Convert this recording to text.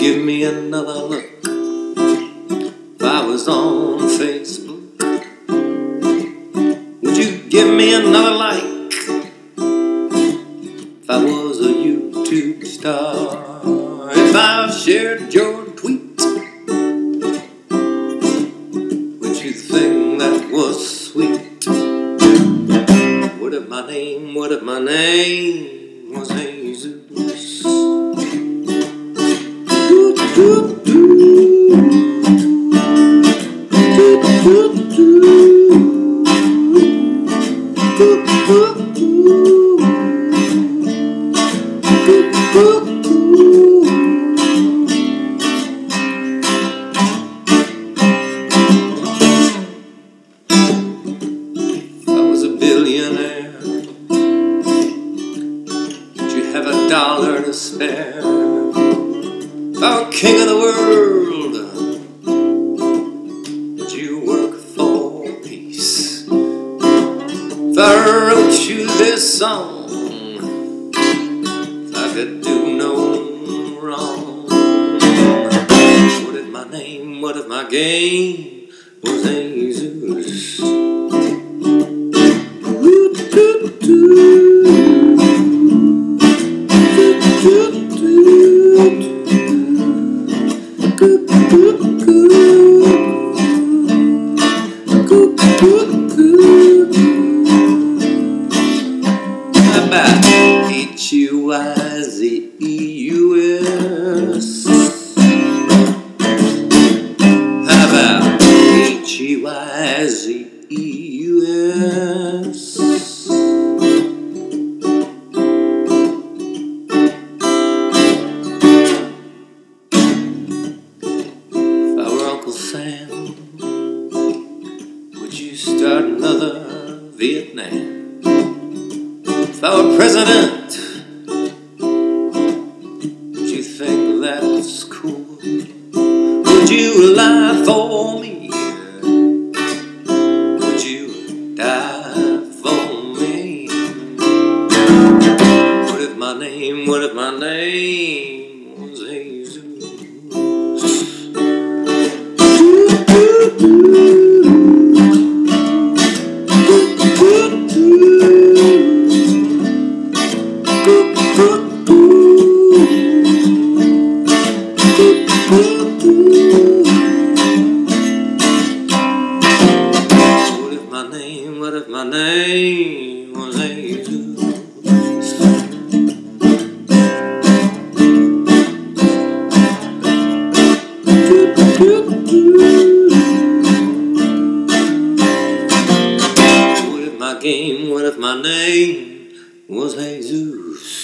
another look. If I was on Facebook, would you give me another like? If I was a YouTube star, if I shared your tweet, would you think that was sweet? What if my name, what if my name was Jesus? Billionaire, would you have a dollar to spare? Were king of the world, would you work for peace? If I wrote you this song, I could do no wrong, what if my name, what if my game was Jesus? H-U-I-Z-E-U-S? How about H-E-Y-Z-E-U-S? If I were Uncle Sam, would you start another Vietnam? If I were president, would you think that was cool? Would you lie for me? Would you die for me? What if my name, what if my name my name was Jesus.